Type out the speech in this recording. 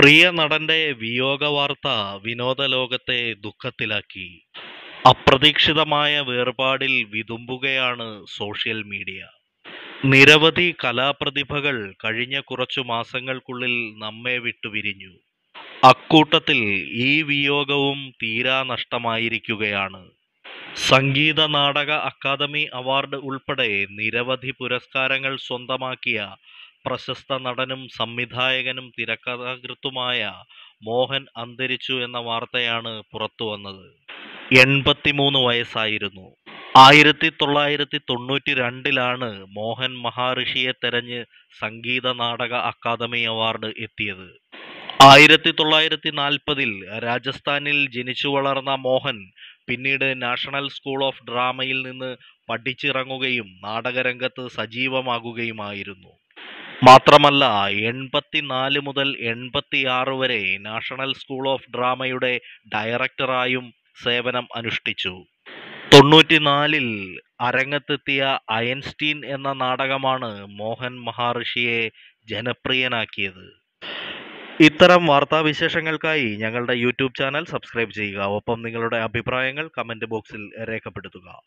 പ്രിയ നടന്റെ വിയോഗ വാർത്ത വിനോദ ലോകത്തെ ദുഃഖത്തിലാക്കി. അപ്രതീക്ഷിതമായ വേർപാടിൽ വിതുമ്പുകയാണ് സോഷ്യൽ മീഡിയ. നിരവധി കലാപ്രതിഭകൾ കഴിഞ്ഞ കുറച്ചു മാസങ്ങൾക്കുള്ളിൽ നമ്മെ വിട്ടുപിരിഞ്ഞു. അക്കൂട്ടത്തിൽ ഈ വിയോഗവും തീരാ നഷ്ടമായിരിക്കുകയാണ് സംഗീത നാടക അക്കാദമി അവാർഡ് ഉൾപ്പെടെ നിരവധി പുരസ്കാരങ്ങൾ സ്വന്തമാക്കിയ പ്രശസ്ത നടനും സംവിധായകനും തിരക്കഥാകൃത്തുമായ മോഹൻ അന്തരിച്ചു എന്ന വാർത്തയാണ് പുറത്തുവന്നത്. എൺപത്തിമൂന്ന് വയസ്സായിരുന്നു. ആയിരത്തി തൊള്ളായിരത്തി തൊണ്ണൂറ്റി രണ്ടിലാണ് മോഹൻ മഹാഋഷിയെ തെരഞ്ഞ് സംഗീത നാടക അക്കാദമി അവാർഡ് എത്തിയത്. ആയിരത്തി തൊള്ളായിരത്തി നാൽപ്പതിൽ രാജസ്ഥാനിൽ ജനിച്ചു വളർന്ന മോഹൻ പിന്നീട് നാഷണൽ സ്കൂൾ ഓഫ് ഡ്രാമയിൽ നിന്ന് പഠിച്ചിറങ്ങുകയും നാടകരംഗത്ത് സജീവമാകുകയുമായിരുന്നു. മാത്രമല്ല എൺപത്തിനാല് മുതൽ എൺപത്തിയാറ് വരെ നാഷണൽ സ്കൂൾ ഓഫ് ഡ്രാമയുടെ ഡയറക്ടറായും സേവനം അനുഷ്ഠിച്ചു. തൊണ്ണൂറ്റിനാലിൽ അരങ്ങത്തെത്തിയ അയൻസ്റ്റീൻ എന്ന നാടകമാണ് മോഹൻ മഹാർഷിയെ ജനപ്രിയനാക്കിയത്. ഇത്തരം വാർത്താവിശേഷങ്ങൾക്കായി ഞങ്ങളുടെ യൂട്യൂബ് ചാനൽ സബ്സ്ക്രൈബ് ചെയ്യുക. ഒപ്പം നിങ്ങളുടെ അഭിപ്രായങ്ങൾ കമന്റ് ബോക്സിൽ രേഖപ്പെടുത്തുക.